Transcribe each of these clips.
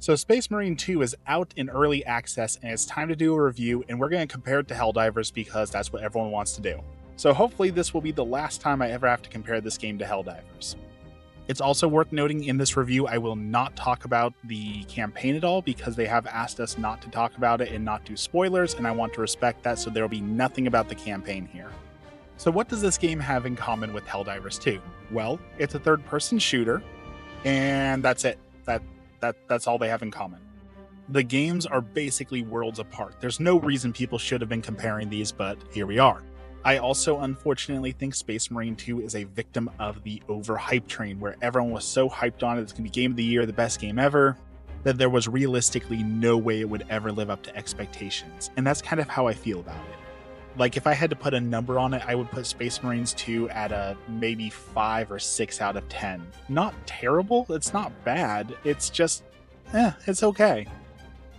So, Space Marine 2 is out in early access and it's time to do a review, and we're going to compare it to Helldivers because that's what everyone wants to do. So, hopefully, this will be the last time I ever have to compare this game to Helldivers. It's also worth noting in this review, I will not talk about the campaign at all because they have asked us not to talk about it and not do spoilers, and I want to respect that, so there will be nothing about the campaign here. So, what does this game have in common with Helldivers 2? Well, it's a third person shooter, and that's it. That that that's all they have in common. The games are basically worlds apart. There's no reason people should have been comparing these, but here we are. I also unfortunately think Space Marine 2 is a victim of the overhype train where everyone was so hyped on it, it's gonna be game of the year, the best game ever, that there was realistically no way it would ever live up to expectations. And that's kind of how I feel about it. Like if I had to put a number on it, I would put Space Marines 2 at a maybe 5 or 6 out of 10. Not terrible, it's not bad. It's just eh, it's okay.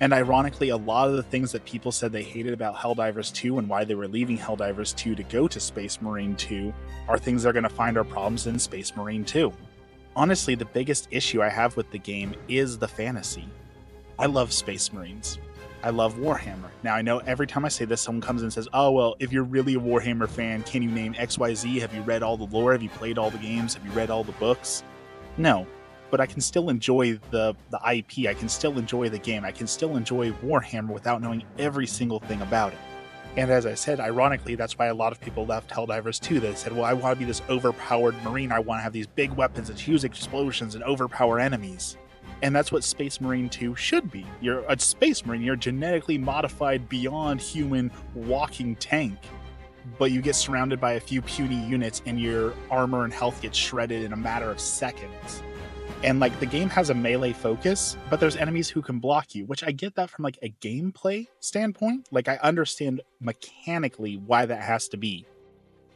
And ironically, a lot of the things that people said they hated about Helldivers 2 and why they were leaving Helldivers 2 to go to Space Marine 2 are things they're going to find are problems in Space Marine 2. Honestly, the biggest issue I have with the game is the fantasy. I love Space Marines. I love Warhammer. Now, I know every time I say this, someone comes and says, Oh, well, if you're really a Warhammer fan, can you name XYZ? Have you read all the lore? Have you played all the games? Have you read all the books? No, but I can still enjoy the the IP. I can still enjoy the game. I can still enjoy Warhammer without knowing every single thing about it. And as I said, ironically, that's why a lot of people left Helldivers 2. They said, well, I want to be this overpowered Marine. I want to have these big weapons and huge explosions and overpower enemies. And that's what Space Marine 2 should be. You're a Space Marine, you're genetically modified, beyond human walking tank. But you get surrounded by a few puny units and your armor and health get shredded in a matter of seconds and like the game has a melee focus but there's enemies who can block you which i get that from like a gameplay standpoint like i understand mechanically why that has to be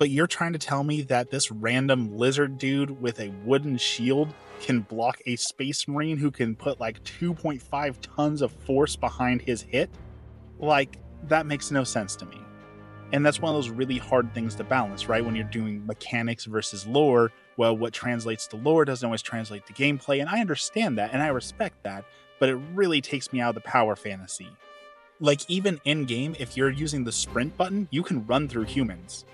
but you're trying to tell me that this random lizard dude with a wooden shield can block a space marine who can put like 2.5 tons of force behind his hit like that makes no sense to me and that's one of those really hard things to balance right when you're doing mechanics versus lore well, what translates to lore doesn't always translate to gameplay, and I understand that and I respect that, but it really takes me out of the power fantasy. Like, even in game, if you're using the sprint button, you can run through humans.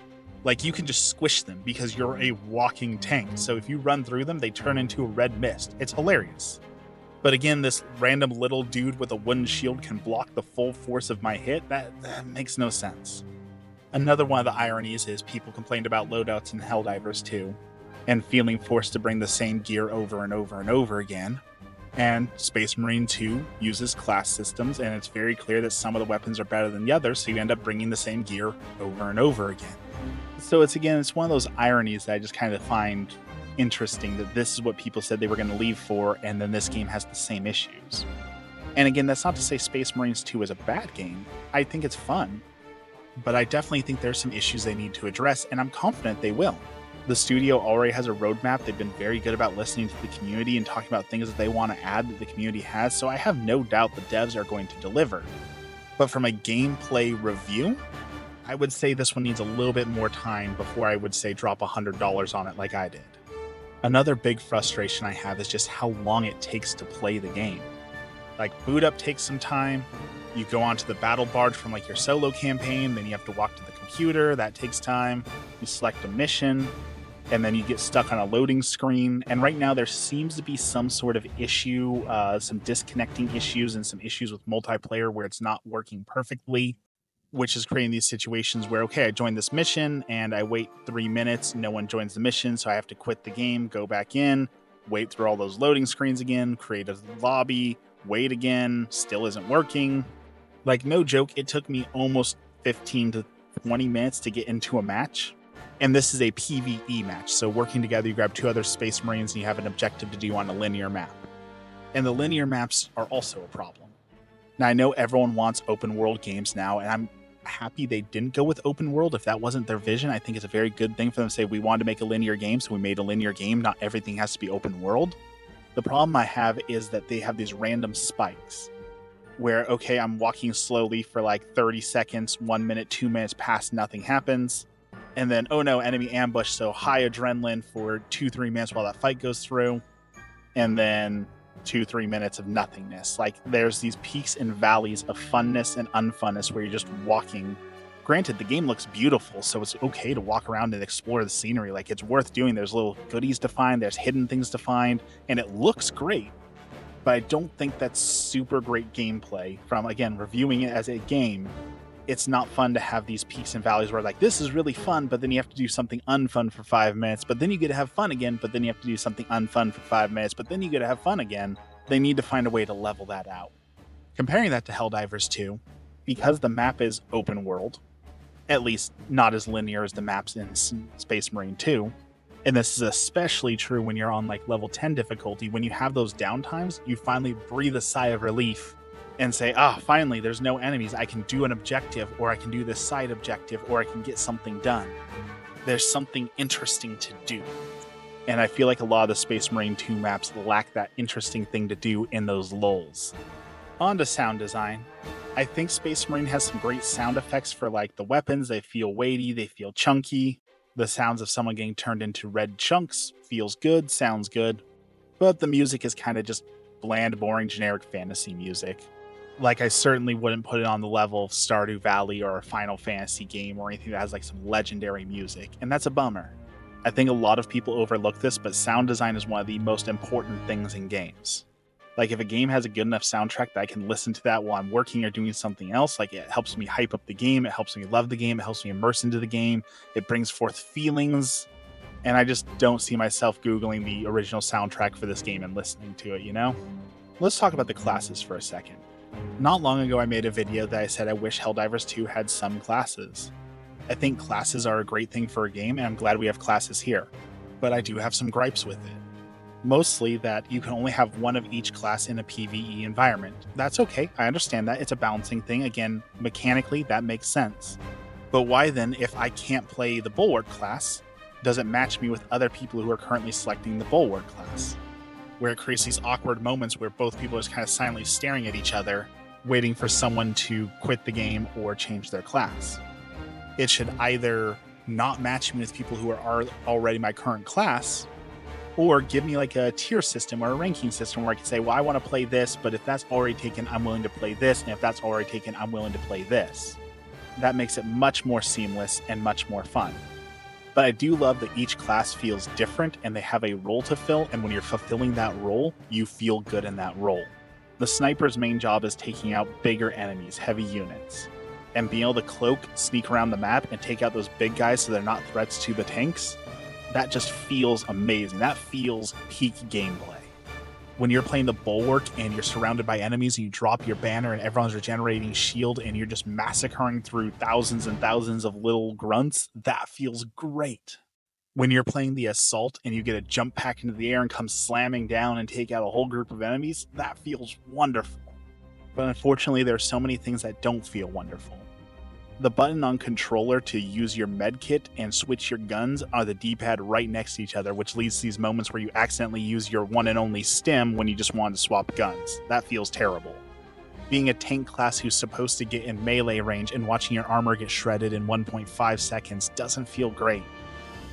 Like, you can just squish them because you're a walking tank. So if you run through them, they turn into a red mist. It's hilarious. But again, this random little dude with a wooden shield can block the full force of my hit. That, that makes no sense. Another one of the ironies is people complained about loadouts in Helldivers 2 and feeling forced to bring the same gear over and over and over again. And Space Marine 2 uses class systems, and it's very clear that some of the weapons are better than the others, so you end up bringing the same gear over and over again. So it's again, it's one of those ironies that I just kind of find interesting that this is what people said they were going to leave for, and then this game has the same issues. And again, that's not to say Space Marines 2 is a bad game. I think it's fun, but I definitely think there's some issues they need to address, and I'm confident they will the studio already has a roadmap. They've been very good about listening to the community and talking about things that they want to add that the community has. So I have no doubt the devs are going to deliver. But from a gameplay review, I would say this one needs a little bit more time before I would say drop $100 on it like I did. Another big frustration I have is just how long it takes to play the game. Like, boot up takes some time. You go onto the battle barge from like your solo campaign, then you have to walk to the computer, that takes time. You select a mission, and then you get stuck on a loading screen. And right now, there seems to be some sort of issue, uh, some disconnecting issues, and some issues with multiplayer where it's not working perfectly, which is creating these situations where, okay, I join this mission and I wait three minutes, no one joins the mission, so I have to quit the game, go back in, wait through all those loading screens again, create a lobby, wait again, still isn't working. Like, no joke, it took me almost 15 to 20 minutes to get into a match and this is a PvE match. So working together, you grab two other Space Marines and you have an objective to do on a linear map. And the linear maps are also a problem. Now I know everyone wants open world games now, and I'm happy they didn't go with open world. If that wasn't their vision, I think it's a very good thing for them to say we wanted to make a linear game, so we made a linear game. Not everything has to be open world. The problem I have is that they have these random spikes where okay, I'm walking slowly for like 30 seconds, one minute, two minutes past, nothing happens and then oh no enemy ambush so high adrenaline for two three minutes while that fight goes through and then two, three minutes of nothingness. Like there's these peaks and valleys of funness and unfunness where you're just walking. Granted, the game looks beautiful, so it's okay to walk around and explore the scenery. Like it's worth doing. There's little goodies to find, there's hidden things to find, and it looks great. But I don't think that's super great gameplay from, again, reviewing it as a game it's not fun to have these peaks and valleys where like this is really fun, but then you have to do something unfun for five minutes, but then you get to have fun again, but then you have to do something unfun for five minutes, but then you get to have fun again. They need to find a way to level that out. Comparing that to Helldivers 2, because the map is open world, at least not as linear as the maps in Space Marine 2, and this is especially true when you're on like level 10 difficulty, when you have those downtimes, you finally breathe a sigh of relief and say, ah, finally, there's no enemies. I can do an objective, or I can do this side objective, or I can get something done. There's something interesting to do. And I feel like a lot of the Space Marine 2 maps lack that interesting thing to do in those lulls. On to sound design. I think Space Marine has some great sound effects for like the weapons. They feel weighty, they feel chunky. The sounds of someone getting turned into red chunks feels good, sounds good. But the music is kind of just bland, boring, generic fantasy music like I certainly wouldn't put it on the level of Stardew Valley or a Final Fantasy game or anything that has like some legendary music, and that's a bummer. I think a lot of people overlook this, but sound design is one of the most important things in games. Like if a game has a good enough soundtrack that I can listen to that while I'm working or doing something else, like it helps me hype up the game, it helps me love the game, it helps me immerse into the game, it brings forth feelings, and I just don't see myself googling the original soundtrack for this game and listening to it, you know? Let's talk about the classes for a second. Not long ago, I made a video that I said I wish Helldivers 2 had some classes. I think classes are a great thing for a game, and I'm glad we have classes here. But I do have some gripes with it. Mostly that you can only have one of each class in a PvE environment. That's okay, I understand that. It's a balancing thing. Again, mechanically, that makes sense. But why then, if I can't play the Bulwark class, does it match me with other people who are currently selecting the Bulwark class? Where it creates these awkward moments where both people are just kind of silently staring at each other, waiting for someone to quit the game or change their class. It should either not match me with people who are already my current class, or give me like a tier system or a ranking system where I can say, well, I want to play this, but if that's already taken, I'm willing to play this, and if that's already taken, I'm willing to play this. That makes it much more seamless and much more fun. But I do love that each class feels different and they have a role to fill, and when you're fulfilling that role, you feel good in that role. The sniper's main job is taking out bigger enemies, heavy units, and being able to cloak, sneak around the map, and take out those big guys so they're not threats to the tanks. That just feels amazing. That feels peak gameplay when you're playing the bulwark and you're surrounded by enemies and you drop your banner and everyone's regenerating shield and you're just massacring through thousands and thousands of little grunts, that feels great. When you're playing the assault and you get a jump pack into the air and come slamming down and take out a whole group of enemies, that feels wonderful. But unfortunately, there are so many things that don't feel wonderful. The button on controller to use your med kit and switch your guns are the D-pad right next to each other, which leads to these moments where you accidentally use your one and only stem when you just want to swap guns. That feels terrible. Being a tank class who's supposed to get in melee range and watching your armor get shredded in 1.5 seconds doesn't feel great.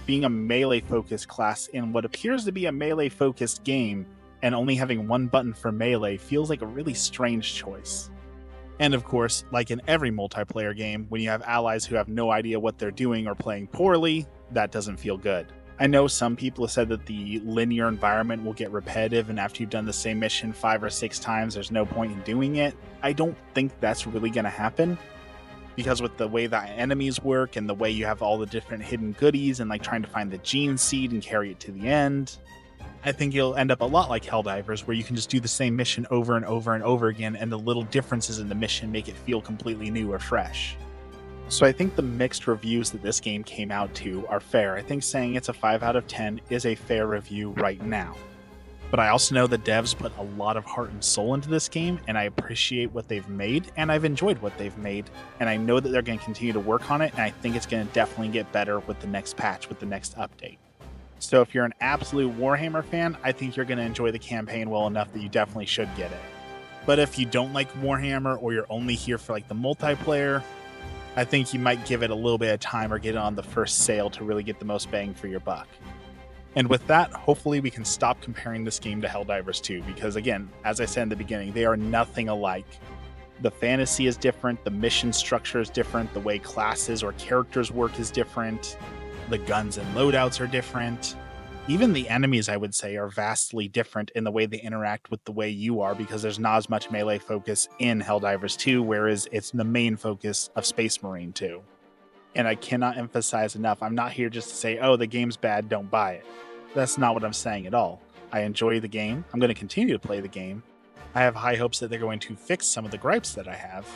Being a melee focused class in what appears to be a melee focused game and only having one button for melee feels like a really strange choice. And of course, like in every multiplayer game, when you have allies who have no idea what they're doing or playing poorly, that doesn't feel good. I know some people have said that the linear environment will get repetitive, and after you've done the same mission five or six times, there's no point in doing it. I don't think that's really going to happen. Because with the way that enemies work and the way you have all the different hidden goodies and like trying to find the gene seed and carry it to the end, I think you'll end up a lot like Helldivers, where you can just do the same mission over and over and over again, and the little differences in the mission make it feel completely new or fresh. So I think the mixed reviews that this game came out to are fair. I think saying it's a 5 out of 10 is a fair review right now. But I also know the devs put a lot of heart and soul into this game, and I appreciate what they've made, and I've enjoyed what they've made, and I know that they're going to continue to work on it, and I think it's going to definitely get better with the next patch, with the next update. So if you're an absolute Warhammer fan, I think you're going to enjoy the campaign well enough that you definitely should get it. But if you don't like Warhammer or you're only here for like the multiplayer, I think you might give it a little bit of time or get it on the first sale to really get the most bang for your buck. And with that, hopefully we can stop comparing this game to Helldivers 2 because again, as I said in the beginning, they are nothing alike. The fantasy is different, the mission structure is different, the way classes or characters work is different, the guns and loadouts are different. Even the enemies, I would say, are vastly different in the way they interact with the way you are because there's not as much melee focus in Helldivers 2, whereas it's the main focus of Space Marine 2. And I cannot emphasize enough, I'm not here just to say, oh, the game's bad, don't buy it. That's not what I'm saying at all. I enjoy the game. I'm going to continue to play the game. I have high hopes that they're going to fix some of the gripes that I have.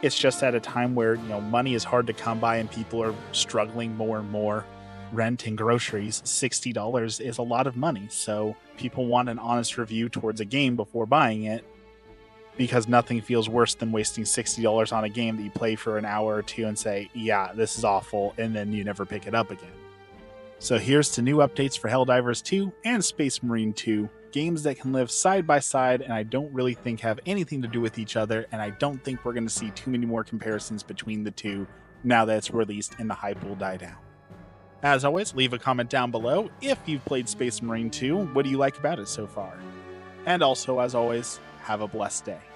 It's just at a time where, you know, money is hard to come by and people are struggling more and more. Rent and groceries, $60 is a lot of money. So people want an honest review towards a game before buying it because nothing feels worse than wasting $60 on a game that you play for an hour or two and say, yeah, this is awful, and then you never pick it up again. So here's to new updates for Helldivers 2 and Space Marine 2, games that can live side by side and I don't really think have anything to do with each other, and I don't think we're going to see too many more comparisons between the two now that it's released and the hype will die down. As always, leave a comment down below if you've played Space Marine 2. What do you like about it so far? And also, as always, have a blessed day.